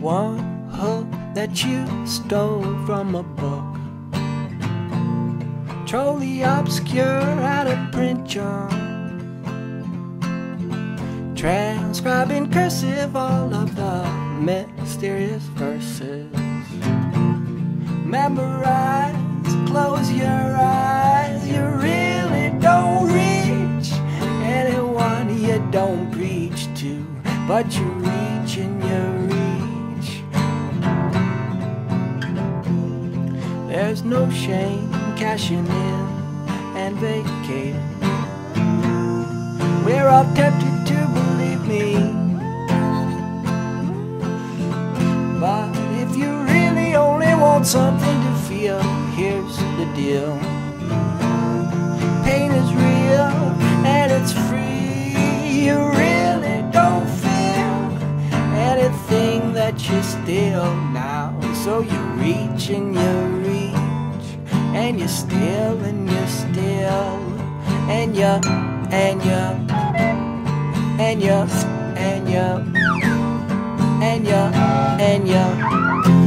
one hook that you stole from a book. Truly obscure out of print jar. Transcribing cursive all of the mysterious verses. Memorize, close your eyes. You really don't reach anyone you don't preach to, but you reach and you There's no shame cashing in and vacating. We're all tempted to believe me. But if you really only want something to feel, here's the deal. Pain is real and it's free. You really don't feel anything that you steal now. So you reach and you and you steal and you steal, and you, and you, and you, and you, and you, and you.